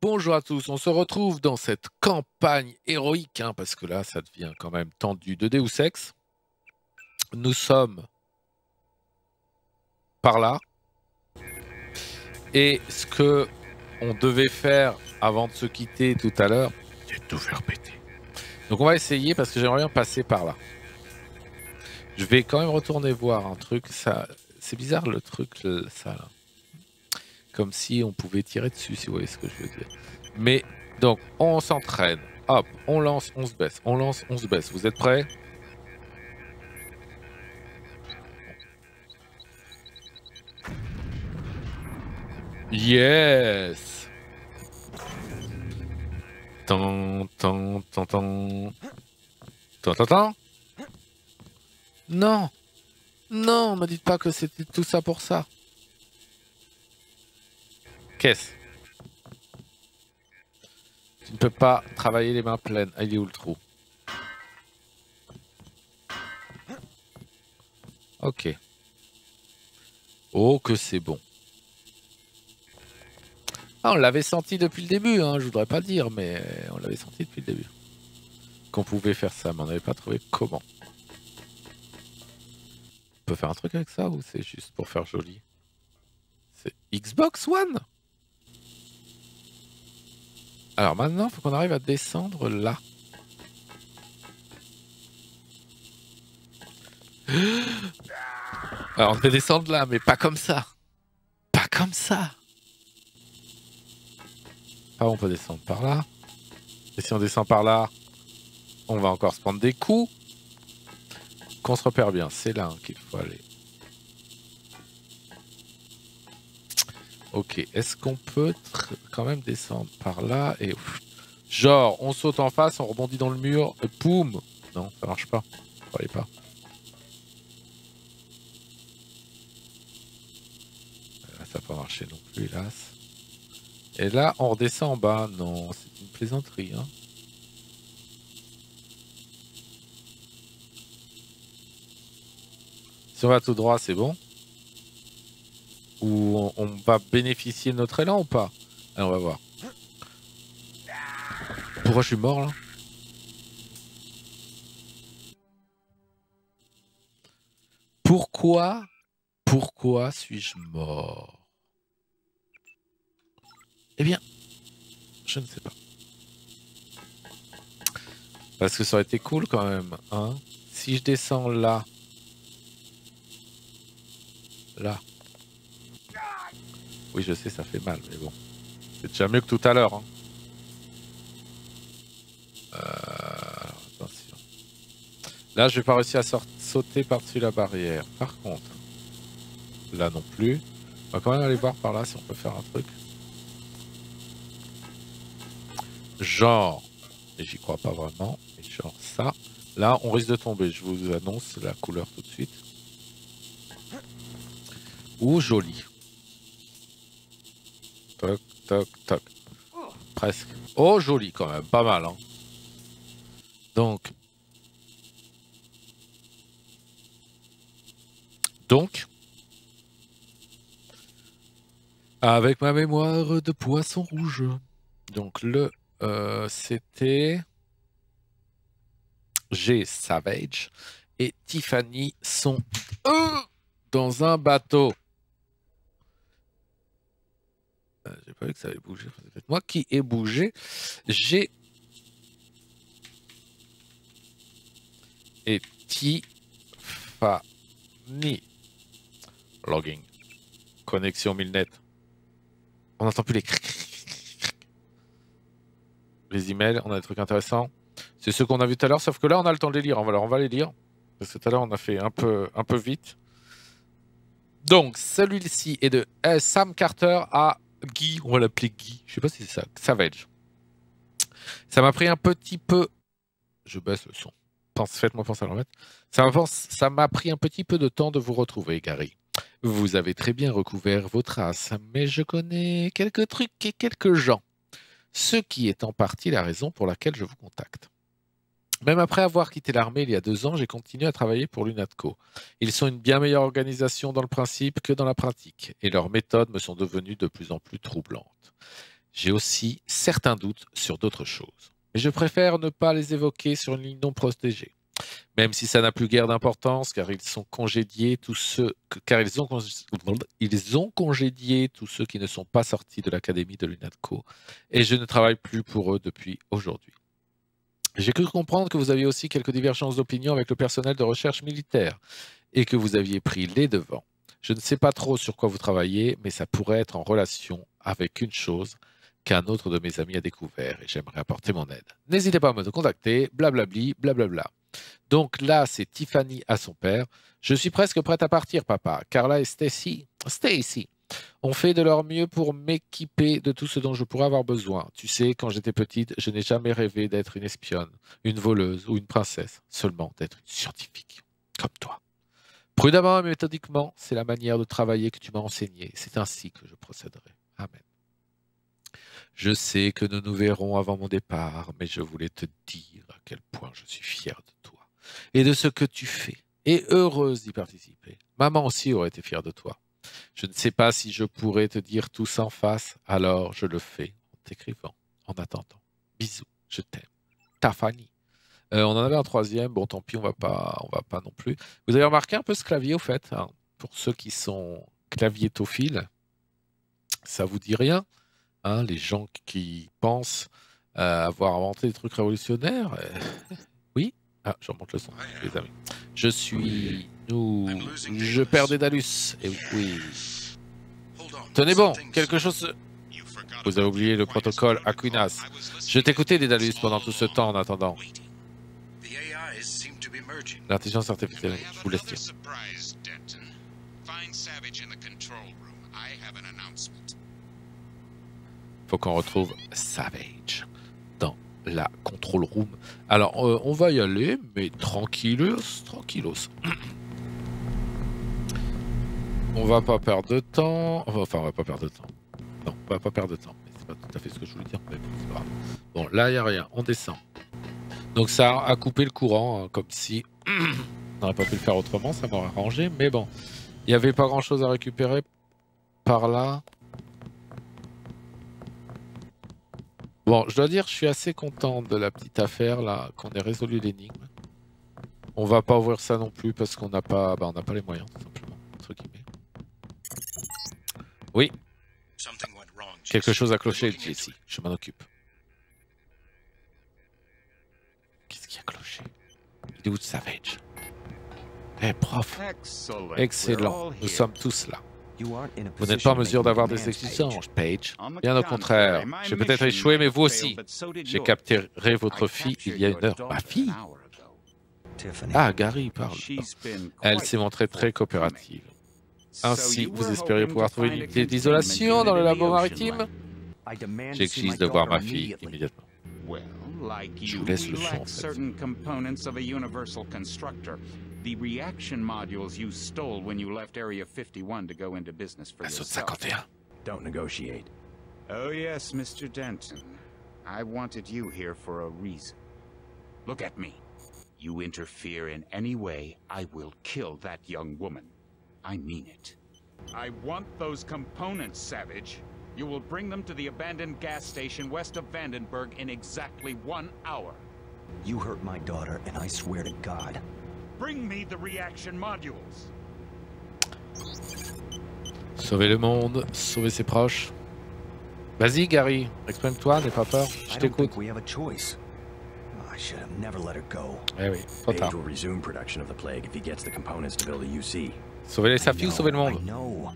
Bonjour à tous, on se retrouve dans cette campagne héroïque, hein, parce que là, ça devient quand même tendu de Deus Ex. Nous sommes par là. Et ce que on devait faire avant de se quitter tout à l'heure, c'est tout faire péter. Donc on va essayer parce que j'aimerais bien passer par là. Je vais quand même retourner voir un truc. Ça, c'est bizarre le truc, ça là. Comme si on pouvait tirer dessus, si vous voyez ce que je veux dire. Mais donc, on s'entraîne. Hop, on lance, on se baisse. On lance, on se baisse. Vous êtes prêts? Yes Tant, tant, tant, tant. Tant, tant, tant. Non Non, me dites pas que c'était tout ça pour ça. Qu'est-ce? Tu ne peux pas travailler les mains pleines. Il est où le trou? Ok. Oh, que c'est bon. Ah, on l'avait senti depuis le début, hein, je voudrais pas dire, mais on l'avait senti depuis le début. Qu'on pouvait faire ça, mais on n'avait pas trouvé comment. On peut faire un truc avec ça ou c'est juste pour faire joli? C'est Xbox One? Alors maintenant, il faut qu'on arrive à descendre là. Alors on peut descendre là, mais pas comme ça. Pas comme ça. Ah, on peut descendre par là. Et si on descend par là, on va encore se prendre des coups. Qu'on se repère bien, c'est là qu'il faut aller. Ok, est-ce qu'on peut quand même descendre par là et genre on saute en face, on rebondit dans le mur, poum Non, ça marche pas. Voyez pas. ça n'a pas marché non plus, hélas. Et là, on redescend en bas. Non, c'est une plaisanterie. Hein. Si on va tout droit, c'est bon Ou on, va bénéficier de notre élan ou pas? Alors, on va voir. Pourquoi je suis mort là? Pourquoi Pourquoi suis-je mort? Eh bien, je ne sais pas. Parce que ça aurait été cool quand même. Hein? Si je descends là. Là. Oui, je sais, ça fait mal, mais bon. C'est déjà mieux que tout à l'heure. Hein. Euh, attention. Là, je vais pas réussir à sauter par-dessus la barrière. Par contre, là non plus. On va quand même aller voir par là si on peut faire un truc. genre, et j'y crois pas vraiment, genre ça, là on risque de tomber, je vous annonce la couleur tout de suite. Ou joli. Toc, toc, toc. Presque. Oh, joli quand même, pas mal. Hein. Donc. Donc. Avec ma mémoire de poisson rouge. Donc le euh, c'était G Savage et Tiffany sont eux dans un bateau. Euh, j'ai pas vu que ça avait bougé. Moi qui ai bougé. J'ai et Tiffany. Logging. Connexion 1000 net. On n'entend plus les les emails, on a des trucs intéressants. C'est ce qu'on a vu tout à l'heure, sauf que là, on a le temps de les lire. Alors, on va les lire. Parce que tout à l'heure, on a fait un peu, un peu vite. Donc, celui-ci est de euh, Sam Carter à Guy. On va l'appeler Guy. Je sais pas si c'est ça. Savage. Ça m'a pris un petit peu. Je baisse le son. Faites-moi penser à le remettre. Ça m'a pris un petit peu de temps de vous retrouver, Gary. Vous avez très bien recouvert vos traces, mais je connais quelques trucs et quelques gens ce qui est en partie la raison pour laquelle je vous contacte. Même après avoir quitté l'armée il y a deux ans, j'ai continué à travailler pour l'UNATCO. Ils sont une bien meilleure organisation dans le principe que dans la pratique, et leurs méthodes me sont devenues de plus en plus troublantes. J'ai aussi certains doutes sur d'autres choses. Mais je préfère ne pas les évoquer sur une ligne non protégée. Même si ça n'a plus guère d'importance, car ils sont congédiés tous ceux, car ils ont, ils ont congédié tous ceux qui ne sont pas sortis de l'académie de l'UNATCO, et je ne travaille plus pour eux depuis aujourd'hui. J'ai cru comprendre que vous aviez aussi quelques divergences d'opinion avec le personnel de recherche militaire, et que vous aviez pris les devants. Je ne sais pas trop sur quoi vous travaillez, mais ça pourrait être en relation avec une chose qu'un autre de mes amis a découvert et j'aimerais apporter mon aide. N'hésitez pas à me contacter, blablabli, blablabla. Donc là, c'est Tiffany à son père. Je suis presque prête à partir, papa. Carla et Stacy, Stacy, ont fait de leur mieux pour m'équiper de tout ce dont je pourrais avoir besoin. Tu sais, quand j'étais petite, je n'ai jamais rêvé d'être une espionne, une voleuse ou une princesse, seulement d'être une scientifique, comme toi. Prudemment et méthodiquement, c'est la manière de travailler que tu m'as enseignée. C'est ainsi que je procéderai. Amen. Je sais que nous nous verrons avant mon départ, mais je voulais te dire à quel point je suis fier de toi et de ce que tu fais, et heureuse d'y participer. Maman aussi aurait été fière de toi. Je ne sais pas si je pourrais te dire tout en face, alors je le fais en t'écrivant, en attendant. Bisous, je t'aime. Ta. Euh, on en avait un troisième, bon tant pis, on va pas, va pas non plus. Vous avez remarqué un peu ce clavier au fait, hein, pour ceux qui sont claviétophiles, ça vous dit rien hein, Les gens qui pensent euh, avoir inventé des trucs révolutionnaires euh, Ah, je remonte le son, les amis. Je suis... Nous... Je perds des Dalus. Et oui. Tenez bon, quelque chose... Vous avez oublié le protocole Aquinas. Je t'écoutais, Dédalus, pendant tout ce temps en attendant. L'intelligence artificielle, je vous laisse dire. Faut qu'on retrouve Savage la control room. Alors, euh, on va y aller, mais tranquillos, tranquillos. on va pas perdre de temps. Enfin, on va pas perdre de temps. Non, on va pas perdre de temps. C'est pas tout à fait ce que je voulais dire, mais bon, pas grave. Bon, là, il n'y a rien. On descend. Donc ça a coupé le courant, hein, comme si on n'aurait pas pu le faire autrement, ça m'aurait arrangé. Mais bon, il n'y avait pas grand chose à récupérer par là. Bon, je dois dire, je suis assez content de la petite affaire là, qu'on ait résolu l'énigme. On va pas ouvrir ça non plus parce qu'on n'a pas, bah, on n'a pas les moyens, tout simplement. Oui. Quelque chose a cloché, Jesse. Je m'en occupe. Qu'est-ce qui a cloché? Il est où Savage Eh, prof Excellent. Nous sommes tous là. Vous n'êtes pas en mesure d'avoir des exigences, Page. Bien au contraire. J'ai peut-être échoué, mais vous aussi. J'ai capturé votre fille il y a une heure. Ma fille? Ah, Gary parle. Elle s'est montrée très coopérative. Ainsi, vous espérez pouvoir trouver une unité d'isolation dans le labo maritime? J'exige de voir ma fille immédiatement. Je vous laisse le fond. certain components of a universal constructor. The reaction modules you stole when you left Area 51 to go into business for yourself. Don't negotiate. Oh yes, Mr. Denton. I wanted you here for a reason. Look at me. You interfere in any way, I will kill that young woman. I mean it. I want those components, Savage. You will bring them to the abandoned gas station west of Vandenberg in exactly one hour. You hurt my daughter, and I swear to God. Bring me the reaction modules. Sauver le monde, sauver ses proches. Vas-y, Gary, exprime-toi, n'aie pas peur, je t'écoute. We have a choice. I should have never let her go. Eh oui, trop tard. will resume production of the plague if he gets the components to build a UC. Sauver sa fille ou sauver le monde? I.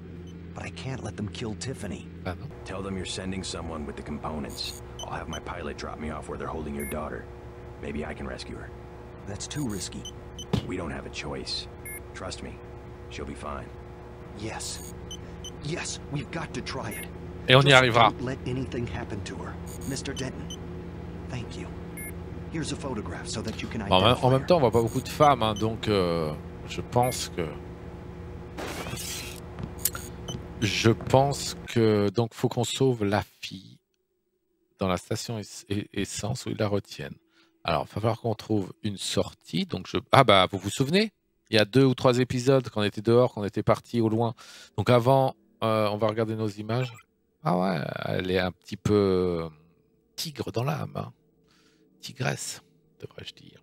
But I can't let them kill Tiffany. Ah. Tell them you're sending someone with the components. I'll have my pilot drop me off where they're holding your daughter. Maybe I can rescue her. That's too risky. We don't have a choice. Trust me, she'll be fine. Yes. Yes, we've got to try it. Et on y arrivera. Don't let anything happen to her. Mr. Denton, thank you. Here's a photograph so that you can bon, en même temps, on voit pas beaucoup de femmes, hein, donc euh, je pense que Je pense que donc faut qu'on sauve la fille dans la station essence où ils la retiennent. Alors, il va falloir qu'on trouve une sortie. Donc je ah bah vous vous souvenez? Il y a deux ou trois épisodes quand on était dehors, quand on était parti au loin. Donc avant, euh, on va regarder nos images. Ah ouais, elle est un petit peu tigre dans l'âme. hein. Tigresse, devrais-je dire.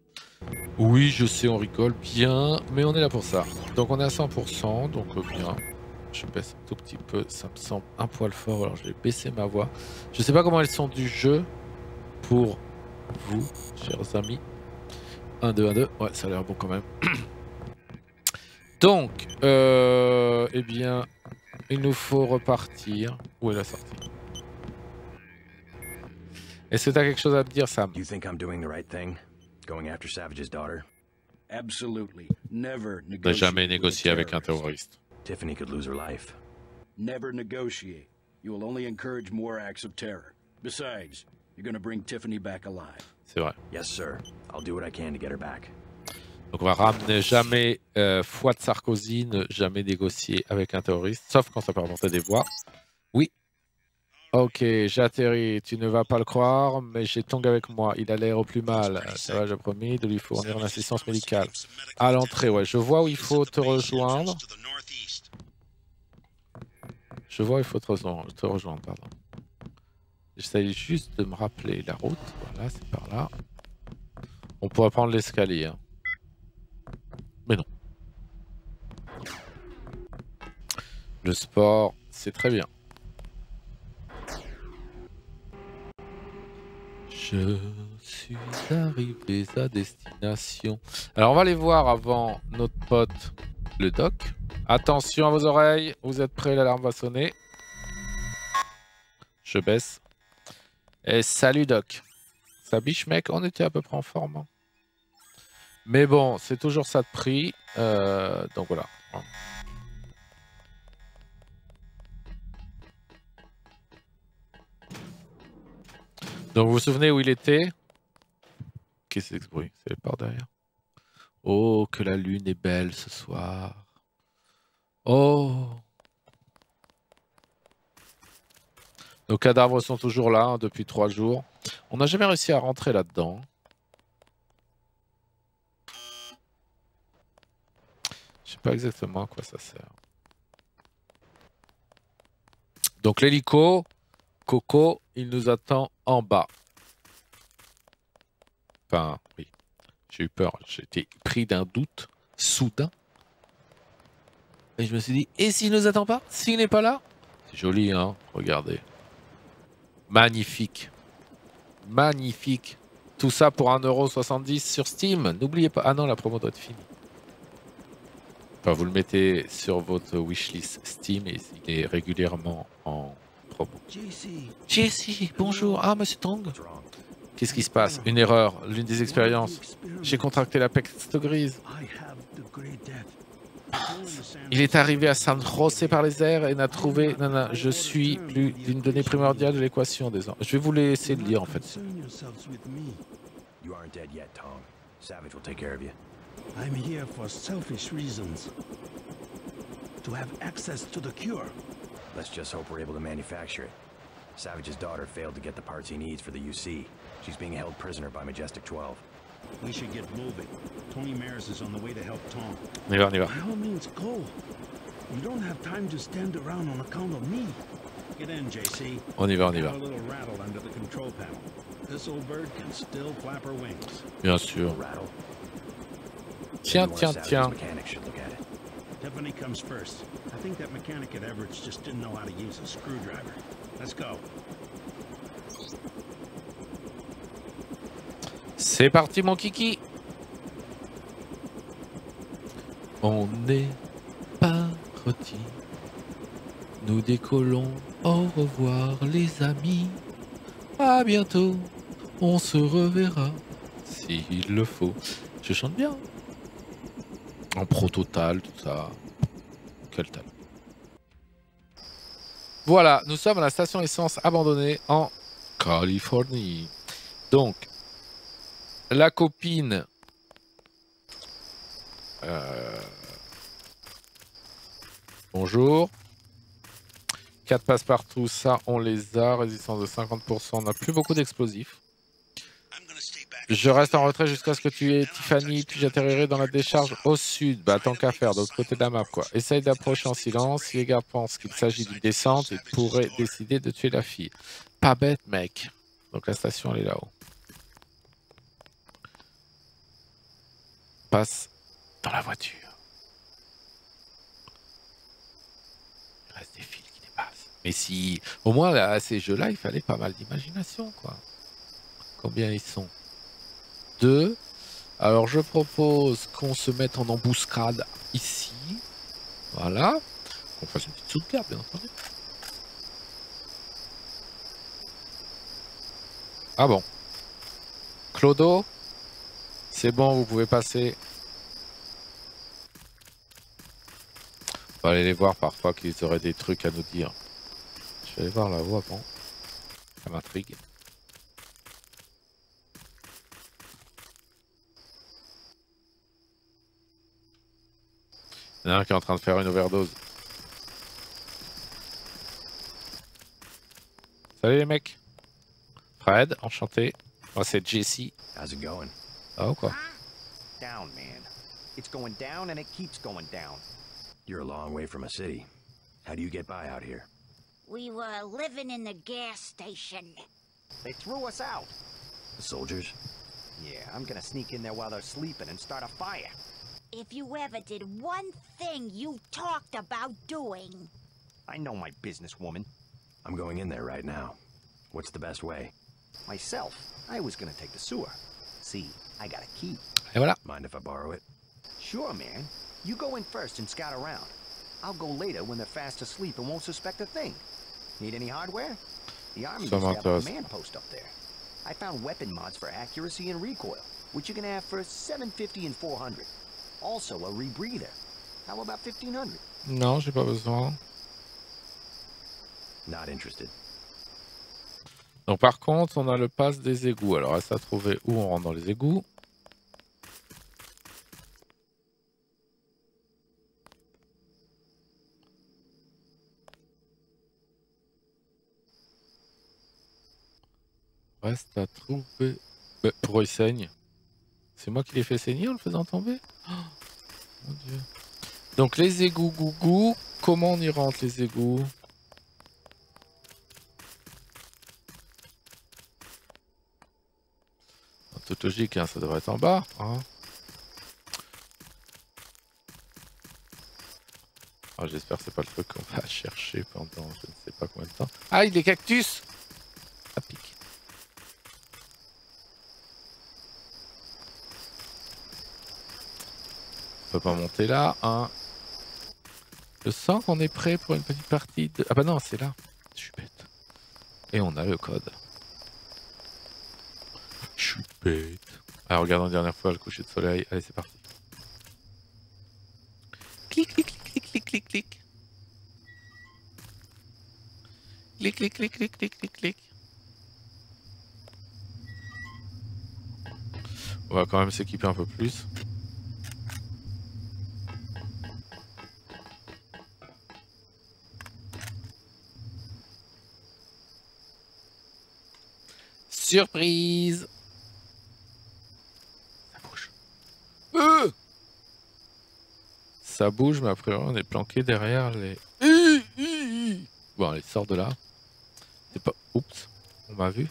Oui, je sais, on rigole bien, mais on est là pour ça. Donc on est à 100%, donc euh, bien. Je baisse un tout petit peu, ça me semble un poil fort, alors je vais baisser ma voix. Je sais pas comment elles sont du jeu pour vous, chers amis. 1, 2, 1, 2, ouais, ça a l'air bon quand même. Donc, euh, eh bien, il nous faut repartir. Où est la sortie? Est-ce que tu as quelque chose à te dire, Sam? You think I'm doing the right thing? Going after Savage's daughter? Absolutely. Never Ne negotiate. jamais with a négocier avec un terrorist. terroriste. Tiffany could lose her life. Never negotiate. You will only encourage more acts of terror. Besides, you're gonna bring Tiffany back alive. C'est vrai. Yes, sir. I'll do what I can to get her back. Donc on va ramener jamais euh, foi de Sarkozy, ne jamais négocier avec un terroriste, sauf quand ça peut apporter des voix. Oui. Ok, j'atterris, tu ne vas pas le croire, mais j'ai Tong avec moi, il a l'air au plus mal. Ça va, j'ai promis de lui fournir une assistance médicale. À l'entrée, ouais, je vois où il faut te rejoindre. Je vois où il faut te rejoindre, te rejoindre pardon. J'essaye juste de me rappeler la route. Voilà, c'est par là. On pourrait prendre l'escalier. hein. Mais non. Le sport, c'est très bien. Je suis arrivé à destination. Alors on va aller voir avant notre pote le doc. Attention à vos oreilles, vous êtes prêts, l'alarme va sonner. Je baisse. Et salut doc. Ça biche mec, on était à peu près en forme. hein. Mais bon, c'est toujours ça de prix. euh, donc voilà. Donc vous vous souvenez où il était? Qu'est-ce que c'est que ce bruit? C'est par derrière. Oh, que la lune est belle ce soir. Oh Nos cadavres sont toujours là hein, depuis trois jours. On n'a jamais réussi à rentrer là-dedans. Je sais pas exactement à quoi ça sert. Donc l'hélico, Coco, il nous attend en bas. Enfin, oui. J'ai eu peur. J'ai été pris d'un doute soudain. Et je me suis dit, et s'il nous attend pas? S'il n'est pas là? C'est joli, hein Regardez. Magnifique. Magnifique. Tout ça pour 1,70€ sur Steam. N'oubliez pas. Ah non, la promo doit être finie. Enfin, vous le mettez sur votre wishlist Steam et il est régulièrement en promo. JC, Jessie, bonjour. Ah, monsieur Tong. Qu'est-ce qui se passe? Une erreur, l'une des expériences. J'ai contracté la peste grise. Il est arrivé à San José par les airs et n'a trouvé. Non, non, je suis plus d'une donnée primordiale de l'équation des ans. Je vais vous laisser le lire en fait. I'm here for selfish reasons. To have access to the cure. Let's just hope we're able to manufacture it. Savage's daughter failed to get the parts he needs for the UC. She's being held prisoner by Majestic 12. We should get moving. Tony Maris is on the way to help Tom. On y va, on. By all means, go. You don't have time to stand around on account of me. Get in, JC. On oh, y va, on y Got va. a little rattle under the control panel. This old bird can still flap her wings. Bien sûr. Tiens, Maybe one of tiens, tiens. should look at it. Tiffany comes first. I think that mechanic at Everett's just didn't know how to use a screwdriver. Let's go. C'est parti, mon kiki. On est parti. Nous décollons. Au revoir, les amis. À bientôt. On se reverra s'il le faut. Je chante bien. En pro total, tout ça. Quel talent. Voilà, nous sommes à la station essence abandonnée en Californie. Donc, la copine. Euh, Bonjour. 4 passe-partout, ça on les a. Résistance de 50%. On n'a plus beaucoup d'explosifs. Je reste en retrait jusqu'à ce que tu aies Tiffany, puis j'atterrirai dans la décharge au sud. Bah, tant qu'à faire, de l'autre côté de la map, quoi. Essaye d'approcher en silence. Si les gars pensent qu'il s'agit d'une descente, ils pourraient décider de tuer la fille. Pas bête, mec. Donc la station, elle est là-haut. Passe dans la voiture. Il reste des fils qui dépassent. Mais si, au moins, à ces jeux-là, il fallait pas mal d'imagination, quoi. Combien ils sont? Deux. Alors, je propose qu'on se mette en embuscade ici. Voilà. Qu'on fasse une petite sauvegarde, bien entendu. Ah bon. Clodo, c'est bon, vous pouvez passer. On va aller les voir parfois qu'ils auraient des trucs à nous dire. Je vais aller voir là-haut avant. Ça m'intrigue. Il y en a un qui est en train de faire une overdose. Salut les mecs. Fred, enchanté. Moi c'est Jesse. How's it going? Quoi Down, man. It's going down and it keeps going down. You're a long way from a city. How do you get by out here? We were living in the gas station. They threw us out. The soldiers? Yeah, I'm gonna sneak in there while they're sleeping and start a fire. If you ever did one thing you talked about doing. I know my business, woman. I'm going in there right now. What's the best way? Myself, I was gonna take the sewer. See, I got a key. Et voilà. Mind if I borrow it? Sure, man. You go in first and scout around. I'll go later when they're fast asleep and won't suspect a thing. Need any hardware? The army used to have a command post up there. I found weapon mods for accuracy and recoil, which you can have for 750 and 400. Also a rebreather. How about 1500? Non, j'ai pas besoin. Not interested. Donc par contre, on a le pass des égouts. Alors reste à trouver où? On rentre dans les égouts. Reste à trouver... Mais pourquoi C'est moi qui l'ai fait saigner en le faisant tomber? Oh, Mon dieu. Donc les égouts gougou, comment on y rentre les égouts? En toute logique, hein, ça devrait être en bas. hein. Ah, J'espère que c'est pas le truc qu'on va chercher pendant je ne sais pas combien de temps. Ah, il est cactus Ah, pique. On peut pas monter là. Hein. Je sens qu'on est prêt pour une petite partie de... Ah bah non, c'est là. Je suis bête. Et on a le code. Je suis bête. Alors regardons une dernière fois le coucher de soleil. Allez, c'est parti. Clic, clic, clic, clic, clic, clic, clic. Clic, clic, clic, clic, clic, clic, clic. On va quand même s'équiper un peu plus. Surprise Ça bouge. Euh Ça bouge, mais après on est planqué derrière les... Bon, allez, sors de là. C'est pas... Oups, on m'a vu.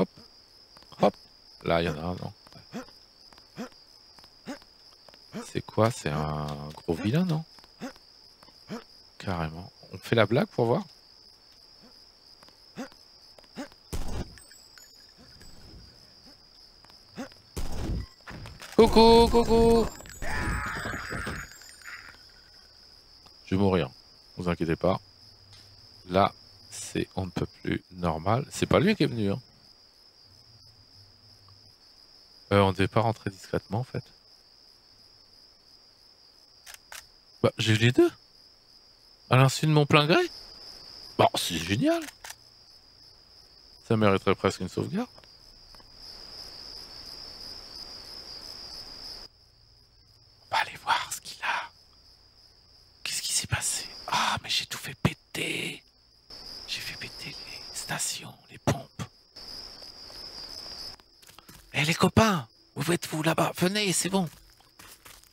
Hop. Hop. Là, il y en a un, non C'est quoi? C'est un gros vilain, non? Carrément. On fait la blague pour voir? Coucou, coucou Je vais mourir, vous inquiétez pas. Là, c'est on ne peut plus normal. C'est pas lui qui est venu. Hein. Euh, on devait pas rentrer discrètement en fait. Bah, j'ai eu les deux. À l'insu de mon plein gré. Bon, c'est génial. Ça mériterait presque une sauvegarde. On va aller voir ce qu'il a. Qu'est-ce qui s'est passé Ah, mais j'ai tout fait péter. J'ai fait péter les stations, les pompes. Eh les copains, où êtes-vous là-bas Venez, c'est bon.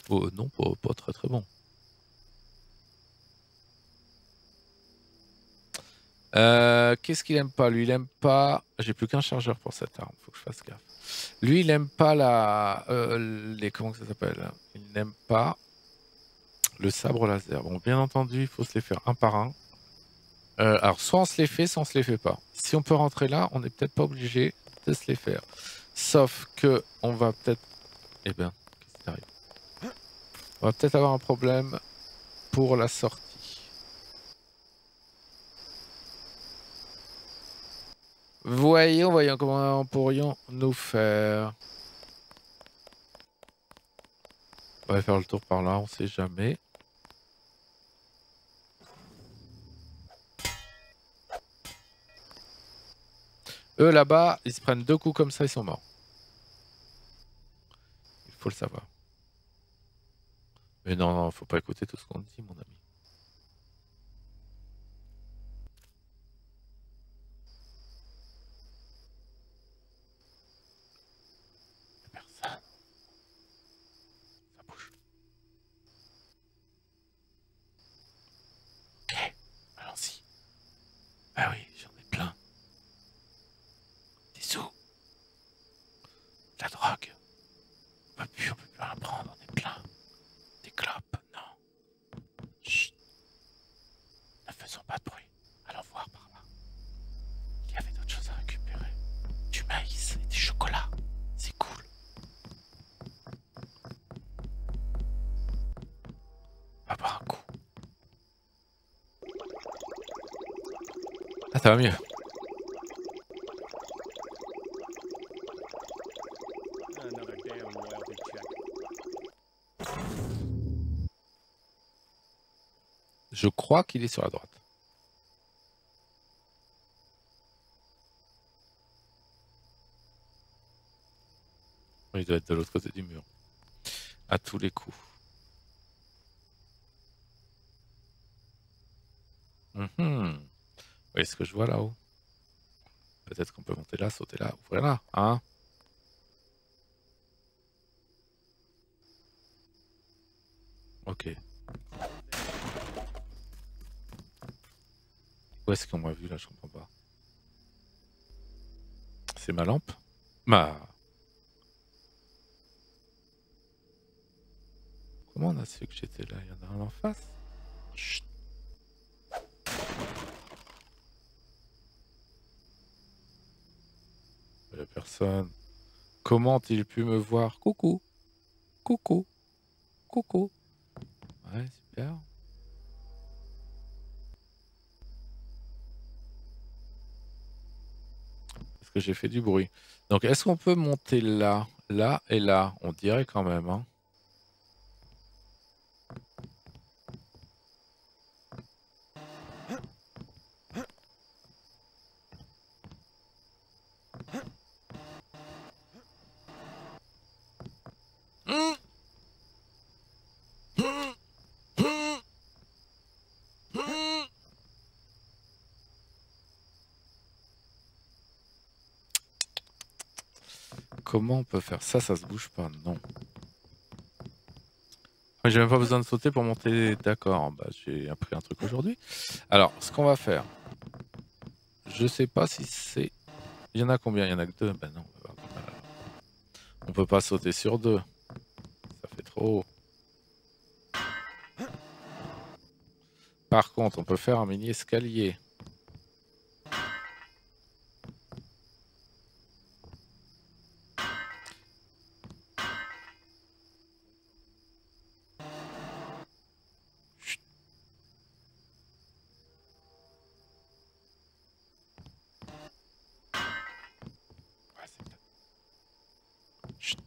Oh non, pas, très très bon. Euh, Qu'est-ce qu'il aime pas? Lui, il aime pas. J'ai plus qu'un chargeur pour cette arme. Faut que je fasse gaffe. Lui, il aime pas la. euh, les comment ça s'appelle? Il n'aime pas le sabre laser. Bon, bien entendu, il faut se les faire un par un. Euh, alors, soit on se les fait, soit on se les fait pas. Si on peut rentrer là, on n'est peut-être pas obligé de se les faire. Sauf que on va peut-être. Eh ben, qu'est-ce qui arrive On va peut-être avoir un problème pour la sortie. Voyons, voyons comment pourrions nous faire. On va faire le tour par là, on sait jamais. Eux là-bas, ils se prennent deux coups comme ça, ils sont morts. Faut le savoir. Mais non, non, faut pas écouter tout ce qu'on dit, mon ami. Mieux. Je crois qu'il est sur la droite. Il doit être de l'autre côté du mur. À tous les coups. Mhm. Vous voyez ce que je vois là-haut Peut-être qu'on peut monter là, sauter là, ouvrir là, hein Ok. Où est-ce qu'on m'a vu là? Je comprends pas. C'est ma lampe? Ma. Comment on a su que j'étais là? Il y en a un en face? Chut. Personne. Comment a-t-il pu me voir? Coucou. Coucou. Coucou. Ouais, super. Parce que j'ai fait du bruit. Donc, est-ce qu'on peut monter là, là et là? On dirait quand même. Hein. Comment on peut faire ça Ça se bouge pas, non. J'ai même pas besoin de sauter pour monter. D'accord, bah, j'ai appris un truc aujourd'hui. Alors, ce qu'on va faire, je sais pas si c'est. Il y en a combien? Il y en a que deux? Ben non, on peut pas sauter sur deux. Ça fait trop. Par contre, on peut faire un mini escalier. Ouais, c'est bien. Chut.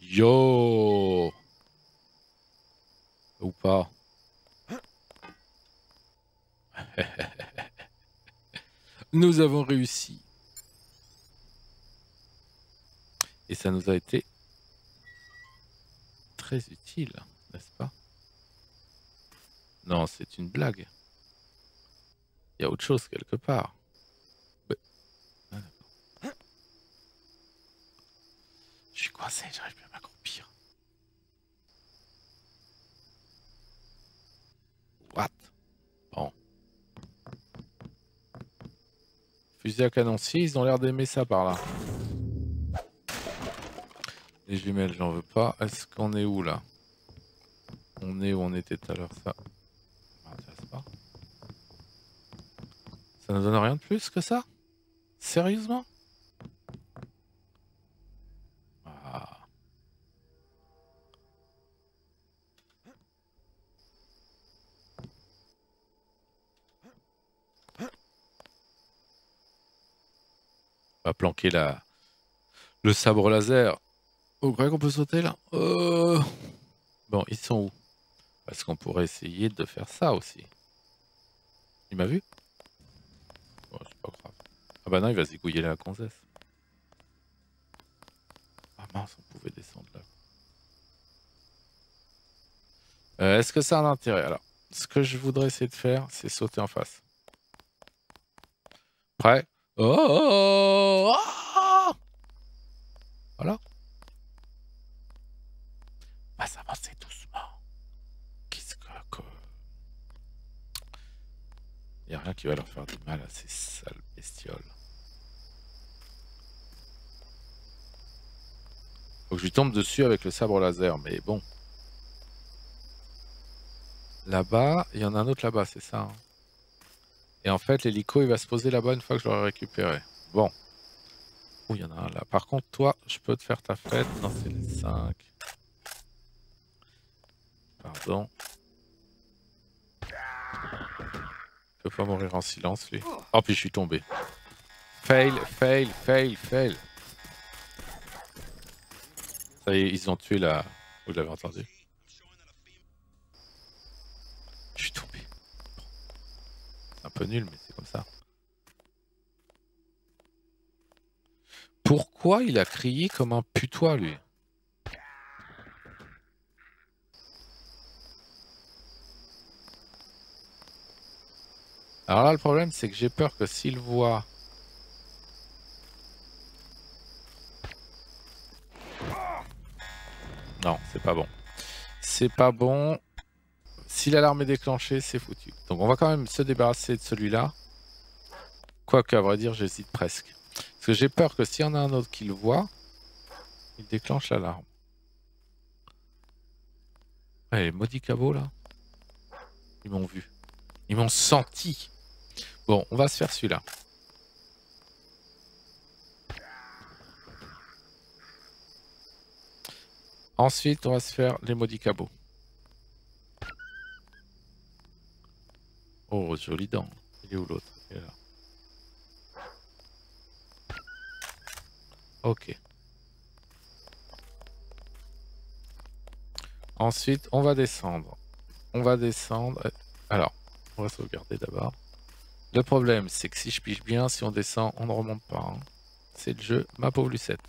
Yo Ou pas Nous avons réussi. Et ça nous a été très utile, n'est-ce pas? Non, c'est une blague. Il y a autre chose quelque part. Ah. Je suis coincé, j'arrive plus à m'accroupir. What? Bon. Fusil à canoncier, ils ont l'air d'aimer ça par là. Les jumelles, j'en veux pas. Est-ce qu'on est où là? On est où on était tout à l'heure, ça? Ça ne donne rien de plus que ça? Sérieusement? Ah. On va planquer la... le sabre laser. Vous croyez qu'on peut sauter là Euh. Bon, ils sont où Parce qu'on pourrait essayer de faire ça aussi. Il m'a vu Bon, c'est pas grave. Ah bah non, il va zigouiller la gonzesse. Ah mince, on pouvait descendre là. Euh, Est-ce que ça a un intérêt Alors, ce que je voudrais essayer de faire, c'est sauter en face. Prêt Oh ah Voilà. Va s'avancer doucement. Qu'est-ce que... que... Il a rien qui va leur faire du mal à ces sales bestioles. Faut que je lui tombe dessus avec le sabre laser, mais bon. Là-bas, il y en a un autre là-bas, c'est ça. hein. Et en fait, l'hélico, il va se poser là-bas une fois que je l'aurai récupéré. Bon. Oh, il y en a un là. Par contre, toi, je peux te faire ta fête. Non, c'est les 5. Pardon. Il peut pas mourir en silence, lui. Oh, puis je suis tombé. Fail, fail, fail, fail. Ça y est, ils ont tué la... Vous l'avez entendu Je suis tombé. Un peu nul, mais c'est comme ça. Pourquoi il a crié comme un putois, lui? Alors là, le problème, c'est que j'ai peur que s'il voit... Non, c'est pas bon. C'est pas bon. Si l'alarme est déclenchée, c'est foutu. Donc on va quand même se débarrasser de celui-là. Quoique, à vrai dire, j'hésite presque. Parce que j'ai peur que s'il y en a un autre qui le voit, il déclenche l'alarme. Ouais, les maudits là. Ils m'ont vu. Ils m'ont senti. Bon, on va se faire celui-là. Ensuite, on va se faire les maudits cabots. Oh, joli dent. Il est où l'autre? Il est là. Ok. Ensuite, on va descendre. On va descendre. Alors, on va sauvegarder d'abord. Le problème, c'est que si je pige bien, si on descend, on ne remonte pas. hein. C'est le jeu, ma pauvre Lucette.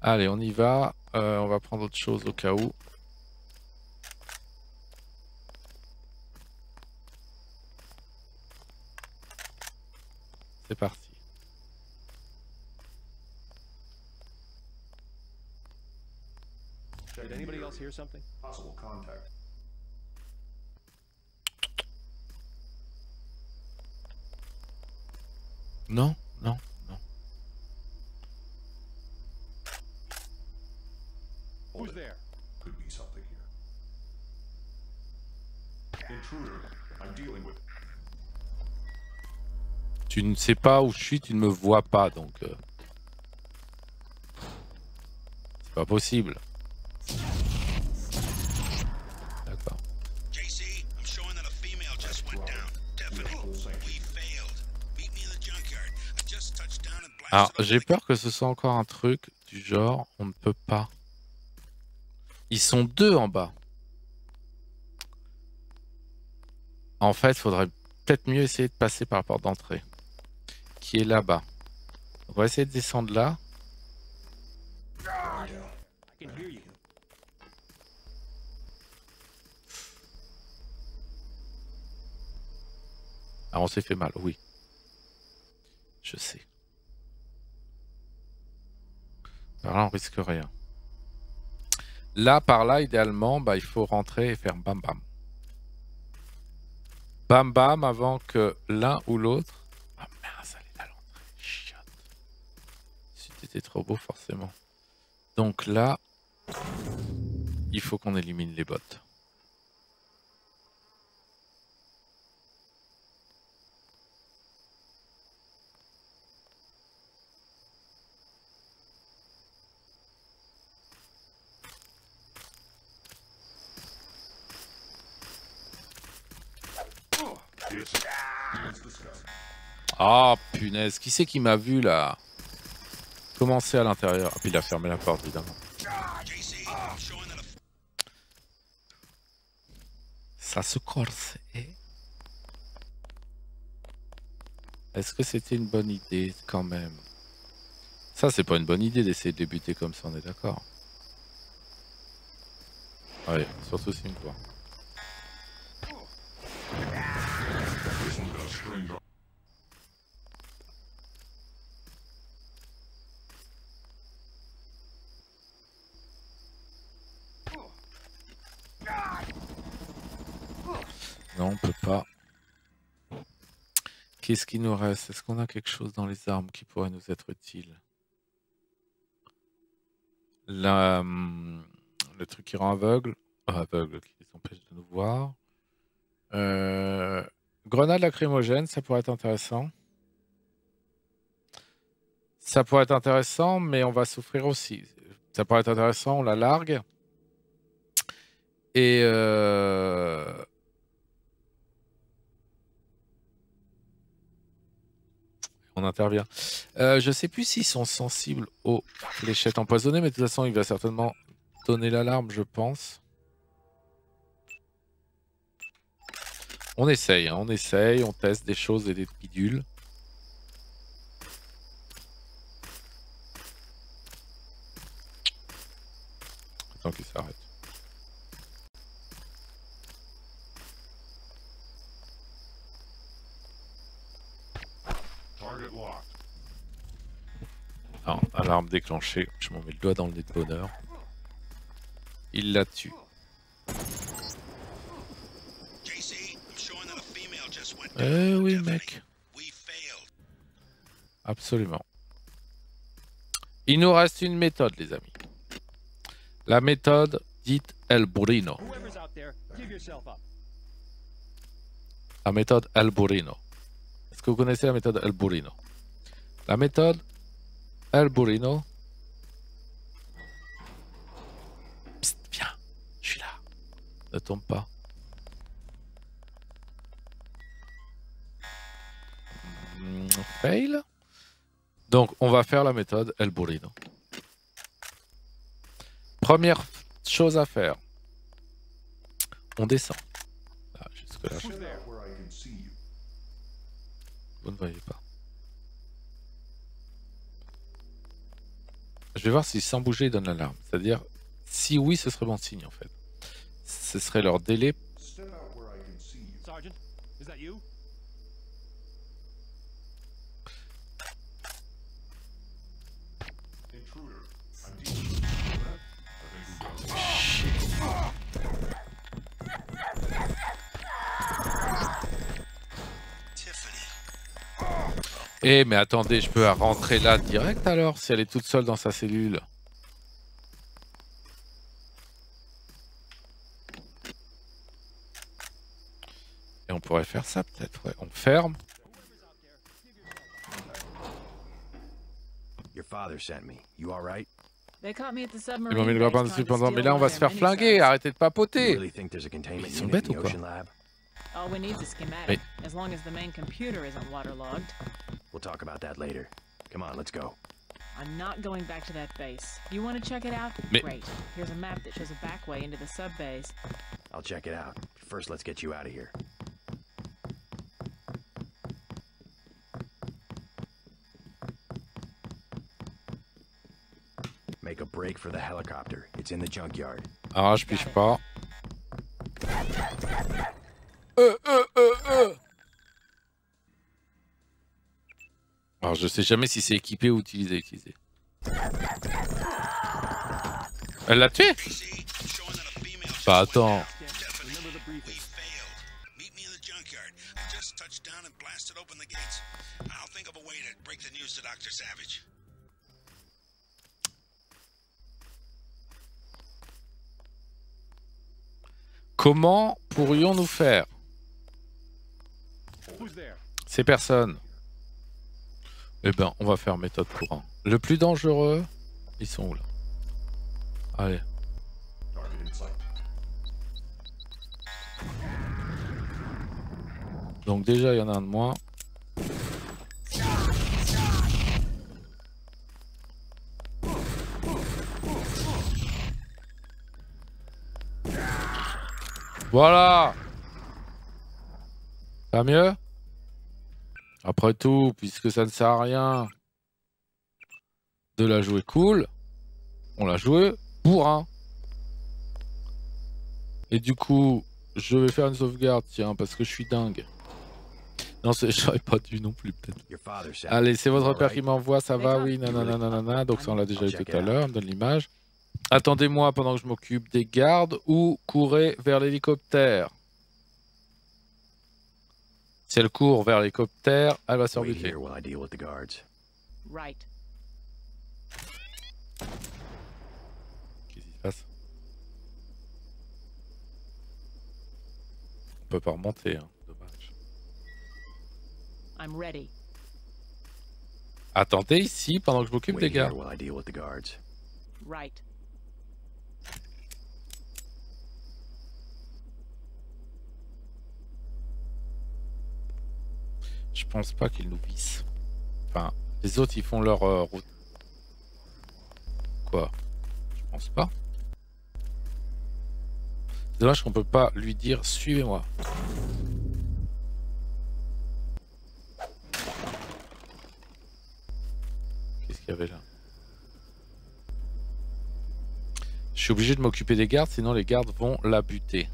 Allez, on y va. Euh, on va prendre autre chose au cas où. C'est parti. Did anybody else hear something? Possible contact. Non, non, non. Who's there? Could be something here. Intruder. I'm dealing with. Tu ne sais pas où je suis, tu ne me vois pas, donc... euh, C'est pas possible. Alors, j'ai peur que ce soit encore un truc du genre, on ne peut pas. Ils sont deux en bas. En fait, faudrait peut-être mieux essayer de passer par la porte d'entrée. Qui est là-bas. On va essayer de descendre là. Ah, on s'est fait mal, oui. Je sais. Là, on risque rien. Là, par là, idéalement, bah, il faut rentrer et faire bam bam. Bam bam avant que l'un ou l'autre. Ah mince, elle est l'entrée. Chiotte. C'était trop beau, forcément. Donc là, il faut qu'on élimine les bottes. It's, it's disgusting. Ah punaise, qui c'est qui m'a vu là? Commencer à l'intérieur? Ah, puis il a fermé la porte, évidemment. Ça se corse. eh? Est-ce que c'était une bonne idée quand même? Ça, c'est pas une bonne idée d'essayer de débuter comme ça, on est d'accord Ouais, surtout s'il me voit. Non, on peut pas. Qu'est-ce qui nous reste? Est-ce qu'on a quelque chose dans les armes qui pourrait nous être utile? La, hum, Le truc qui rend aveugle. Ah, aveugle, qui les empêche de nous voir. Euh, Grenade lacrymogène, ça pourrait être intéressant. Ça pourrait être intéressant, mais on va souffrir aussi. Ça pourrait être intéressant, on la largue. Et euh, on intervient. Euh, je sais plus s'ils sont sensibles aux fléchettes empoisonnées, mais de toute façon, il va certainement donner l'alarme, je pense. On essaye, hein, on essaye, on teste des choses et des bidules. Tant qu'il s'arrête. Ah, alarme déclenchée. Je m'en mets le doigt dans le nez de bonheur. Il la tue. Eh oui, mec. Absolument. Il nous reste une méthode, les amis. La méthode dite El Burino. Whoever's out there, give yourself up. La méthode El Burino. Est-ce que vous connaissez la méthode El Burino La méthode El Burino. Psst, viens, je suis là. Ne tombe pas. Fail. Donc, on va faire la méthode El Burino. Première chose à faire. On descend. You. vous ne voyez pas. Je vais voir si sans bouger ils donnent l'alarme. C'est-à-dire, si oui, ce serait bon signe en fait. Ce serait leur délai. Sergeant? Eh, mais attendez, je peux rentrer là direct alors si elle est toute seule dans sa cellule. Et on pourrait faire ça peut-être. ouais. On ferme. Your father sent me. You all right? They caught me at the Ils submarine m'ont mis le grappin dessus pendant. Mais là, on va se faire flinguer. Arrêtez de papoter. Ils sont bêtes ou quoi ocean lab? All we need is a schematic, as long as the main computer isn't waterlogged. We'll talk about that later. Come on, let's go. I'm not going back to that base. You want to check it out? Mais- Great. Here's a map that shows a back way into the sub base. I'll check it out. First, let's get you out of here. Make a break for the helicopter. It's in the junkyard. Ah, je piche pas. Euh, euh, euh, euh. Alors je sais jamais si c'est équipé ou utilisé. utilisé. Elle l'a tué Bah attends. Comment pourrions-nous faire? Ces personnes. Eh ben, on va faire méthode courant. Le plus dangereux, ils sont où là? Allez. Donc déjà, il y en a un de moins. Voilà Ça mieux? Après tout, puisque ça ne sert à rien de la jouer cool, on l'a joué bourrin. Et du coup, je vais faire une sauvegarde, tiens, parce que je suis dingue. Non, c'est- j'aurais pas dû non plus, peut-être. Allez, c'est votre père qui m'envoie, ça va, oui, nanana, nanana. Donc ça, on l'a déjà eu tout à l'heure, on me donne l'image. Attendez-moi pendant que je m'occupe des gardes ou courez vers l'hélicoptère. Si elle court vers l'hélicoptère, elle va. Right. Qu'est-ce qui se passe? On peut pas remonter, hein. dommage. I'm ready. Attendez ici pendant que je m'occupe des gardes. while I deal with the guards. Right. Pense pas qu'ils nous vissent. Enfin, les autres, ils font leur euh, route. Quoi? Je pense pas. Dommage qu'on peut pas lui dire suivez-moi. Qu'est-ce qu'il y avait là? Je suis obligé de m'occuper des gardes, sinon les gardes vont la buter.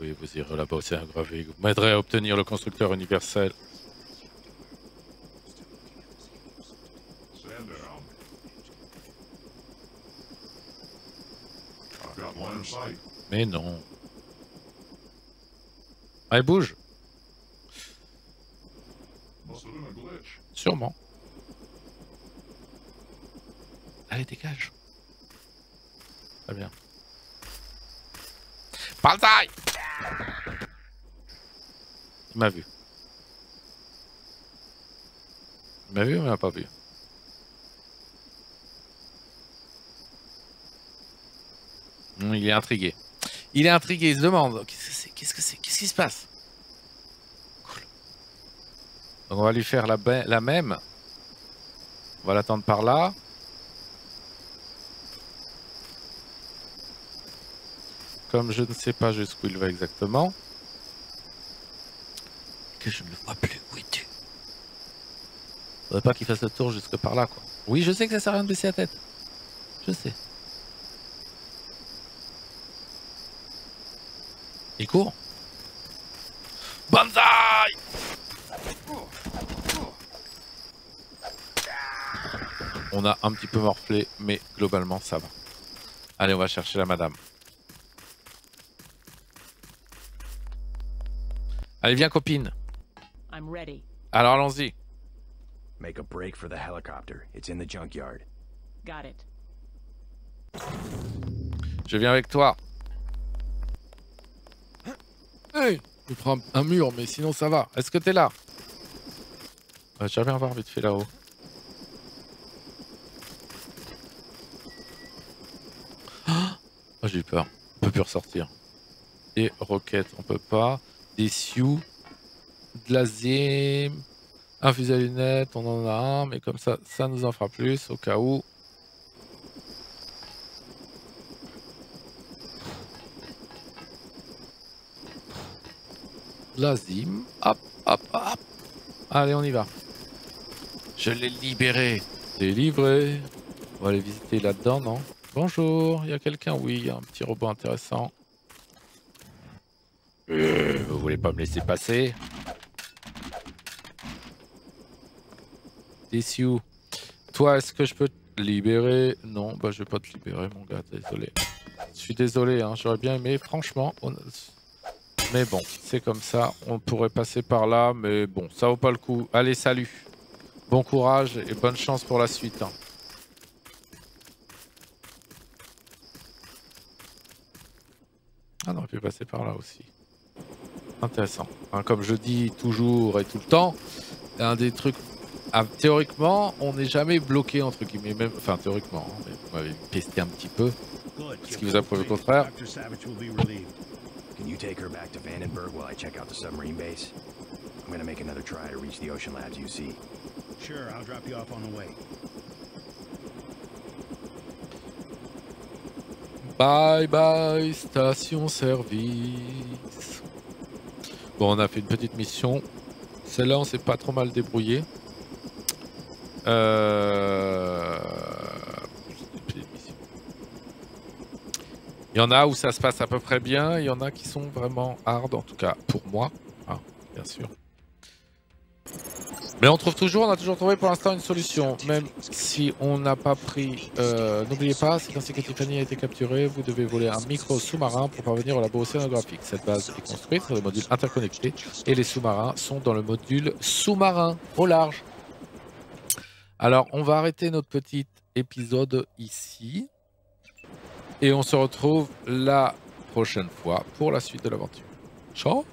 Oui, vous irez là-bas aussi gravé. Vous m'aiderez à obtenir le constructeur universel. Mais non. Allez, bouge. Must have been a glitch. Sûrement. Allez, dégage. Très bien. Banzai Il m'a vu. Il m'a vu ou il m'a pas vu Hum, Il est intrigué. Il est intrigué, il se demande qu'est-ce que c'est Qu'est-ce que c'est Qu'est-ce qui se passe? Cool. Donc on va lui faire la, même. On va l'attendre par là. Comme je ne sais pas jusqu'où il va exactement. Que je ne le vois plus. Où es-tu Faudrait pas qu'il fasse le tour jusque par là, quoi. Oui, je sais que ça sert à rien de baisser la tête. Je sais. Il court. Banzai On a un petit peu morflé, mais globalement ça va. Allez, on va chercher la madame. Allez, viens copine. I'm ready. Alors allons-y. Make a break for the helicopter. It's in the junkyard. Got it. Je viens avec toi. Hey Je prends un mur, mais sinon ça va. Est-ce que t'es là? Euh, J'aimerais bien voir vite fait là-haut. Ah Oh, J'ai eu peur. On peut plus ressortir. Des roquettes, on peut pas. Des sioux. De la zim. Un fusil à lunettes, on en a un, mais comme ça, ça nous en fera plus au cas où. la zim. Hop, hop, hop. Allez, on y va. Je l'ai libéré. Délivré. On va aller visiter là-dedans, non? Bonjour, il y a quelqu'un? Oui, il y a un petit robot intéressant. Euh, voulez pas me laisser passer. Toi, est-ce que je peux te libérer? Non, bah je vais pas te libérer, mon gars, désolé. Je suis désolé, hein, j'aurais bien aimé, franchement. Mais bon, c'est comme ça. On pourrait passer par là, mais bon, ça vaut pas le coup. Allez, salut. Bon courage et bonne chance pour la suite. Hein. Ah non, on peut passer par là aussi. Intéressant. Hein, comme je dis toujours et tout le temps, un des trucs... Ah, théoriquement, on n'est jamais bloqué, entre guillemets, même... Enfin, théoriquement, hein, vous m'avez pesté un petit peu. Ce qui vous a prouvé le contraire? Can you take her back to Vandenberg while I check out the submarine base? I'm gonna make another try to reach the Ocean Labs UC. Sure, I'll drop you off on the way. Bye bye, station service. Bon, on a fait une petite mission. Celle-là, on s'est pas trop mal débrouillé. Euh... Il y en a où ça se passe à peu près bien, il y en a qui sont vraiment hard, en tout cas pour moi, hein, bien sûr. Mais on trouve toujours, on a toujours trouvé pour l'instant une solution, même si on n'a pas pris... Euh, N'oubliez pas, si ainsi que Tiffany a été capturé, vous devez voler un micro sous-marin pour parvenir au labo océanographique. Cette base est construite sur des modules interconnectés et les sous-marins sont dans le module sous-marin au large. Alors, on va arrêter notre petit épisode ici. Et on se retrouve la prochaine fois pour la suite de l'aventure. Ciao